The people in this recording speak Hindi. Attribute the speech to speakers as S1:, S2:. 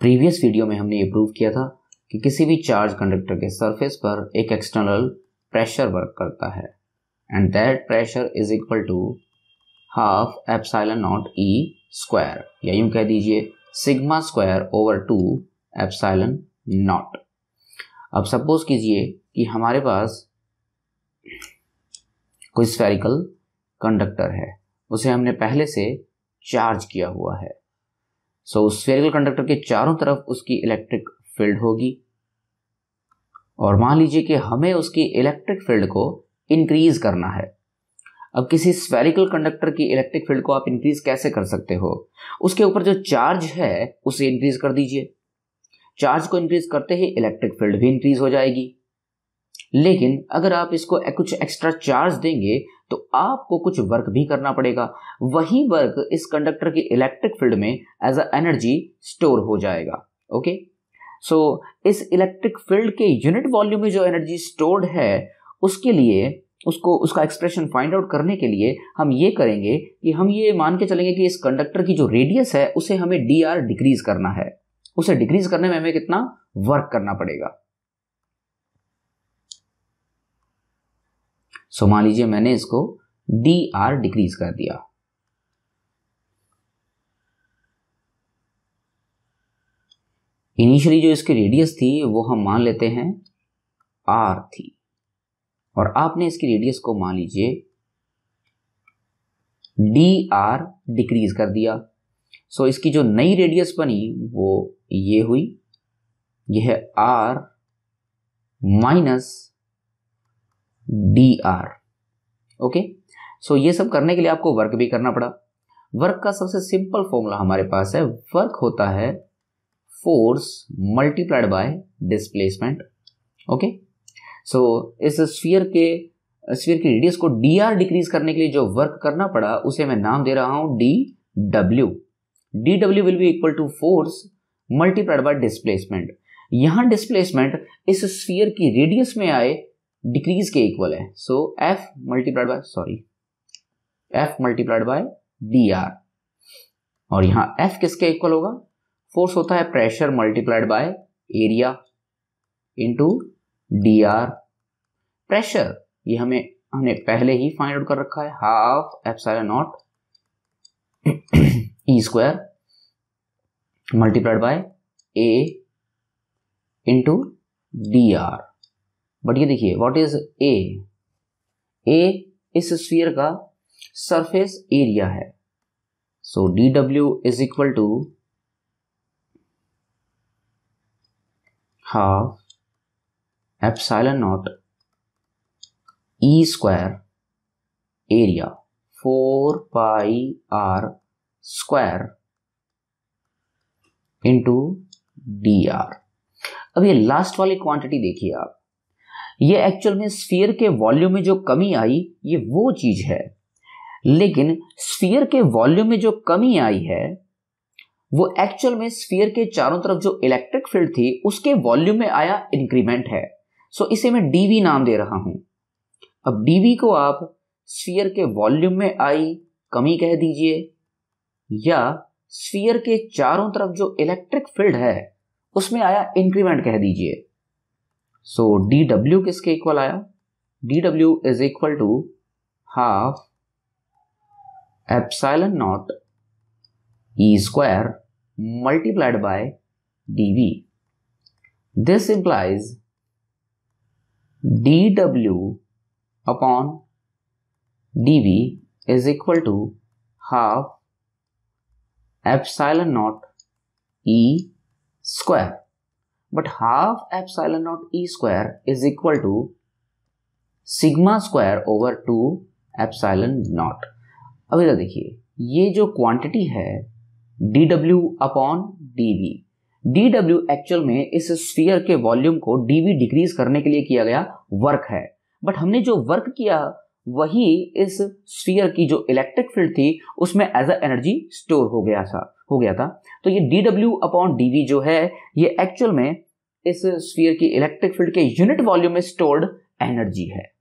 S1: प्रीवियस वीडियो में हमने ये प्रूव किया था कि किसी भी चार्ज कंडक्टर के सरफेस पर एक एक्सटर्नल प्रेशर वर्क करता है। And that pressure is equal to half epsilon not E square या यूँ कह दीजिए sigma square over two epsilon not अब सपोज़ कीजिए कि हमारे पास कोई स्फेरिकल कंडक्टर है। उसे हमने पहले से चार्ज किया हुआ है। सो स्फेरिकल कंडक्टर के चारों तरफ़ उसकी इलेक्ट्रिक फ़ील्ड होगी। और मान लीजिए कि हमें उसकी इलेक्ट्रिक फ़ील्ड को इंक्रीज करना है। अब किसी स्फेरिकल कंडक्टर की इलेक्ट्रिक फ़ील्ड को आप इंक्रीज कैसे कर सकते हो? उसके ऊपर जो चार्ज है, उसे इंक्रीज कर दीजिए। चार्ज को इंक्रीज करते ही इलेक्ट्रिक फ़ील्ड भी इंक्रीज हो जाएगी। लेकिन अगर आप इसको कुछ एक्स्ट्रा चार्ज देंगे तो आपको कुछ वर्क भी करना पड़ेगा। वही वर्क इस कंडक्टर की इलेक्ट्रिक फ़ील्ड में एज अ एनर्जी स्टोर हो जाएगा। ओके सो so, इस इलेक्ट्रिक फ़ील्ड के यूनिट वॉल्यूम में जो एनर्जी स्टोर्ड है उसके लिए उसको उसका एक्सप्रेशन फाइंड आउट करने के लिए हम ये करेंगे कि हम ये मान के चलेंगे कि इस कंडक्टर की जो रेडियस है उसे हमें डी आर डिक्रीज करना है। उसे डिक्रीज करने में हमें कितना वर्क करना पड़ेगा। सो मान लीजिए मैंने इसको डी आर डिक्रीज कर दिया। इनिशियली जो इसकी रेडियस थी, वो हम मान लेते हैं आर थी। और आपने इसकी रेडियस को मान लीजिए डी आर डिक्रीज कर दिया। सो इसकी जो नई रेडियस बनी, वो ये हुई। यह R minus D R okay so ये सब करने के लिए आपको वर्क भी करना पड़ा। वर्क का सबसे सिंपल फॉर्मूला हमारे पास है। वर्क होता है force multiplied by displacement okay so इस स्फीयर के स्फीयर की रेडियस को डी आर डिक्रीज करने के लिए जो वर्क करना पड़ा, उसे मैं नाम दे रहा हूँ D W D W will be equal to force multiplied by displacement यहाँ डिस्प्लेसमेंट इस स्फीयर की रेडियस में आए डिक्रीज के इक्वल है। So F multiplied by sorry F multiplied by D R और यहाँ एफ़ किसके इक्वल होगा? फोर्स होता है pressure multiplied by area into D R pressure ये हमें, हमने पहले ही फाइंड आउट कर रखा है। Half F epsilon naught E square multiplied by A into D R but ये देखिए व्हाट इज़ ए ए इस स्फीयर का सरफेस एरिया है। So D W is equal to half epsilon naught E square area four pi R square into D R अब ये लास्ट वाली क्वांटिटी देखिए आप। ये एक्चुअल में स्फीयर के वॉल्यूम में जो कमी आई, ये वो चीज़ है। लेकिन स्फीयर के वॉल्यूम में जो कमी आई है, वो एक्चुअल में स्फीयर के चारों तरफ़ जो इलेक्ट्रिक फ़ील्ड थी, उसके वॉल्यूम में आया इंक्रीमेंट है। सो इसे मैं डीवी नाम दे रहा हूँ। अब डीवी को आप स्फीयर के वॉल्यूम में आई, कमी कह दीजिए, या स्फीयर के चारों तरफ़ जो इलेक्ट्रिक फ़ील्ड है, उसमें आया इंक्रीमेंट कह दीजिए। सो डी डब्ल्यू किसके इक्वल आया d W is equal to half epsilon naught E square multiplied by d V this implies d W upon d V is equal to half epsilon naught E square But half epsilon naught e square is equal to sigma square over two epsilon naught अब इधर देखिए, ये जो क्वांटिटी है D W upon D V D W actual में इस स्फीयर के वॉल्यूम को डी वी डिक्रीज करने के लिए किया गया वर्क है। बट हमने जो वर्क किया, वही इस स्फीयर की जो इलेक्ट्रिक फ़ील्ड थी, उसमें एज अ एनर्जी स्टोर हो गया था। हो गया था। तो ये D W upon D V जो है, ये एक्चुअल में इस स्फीयर की इलेक्ट्रिक फ़ील्ड के यूनिट वॉल्यूम में स्टोर्ड एनर्जी है।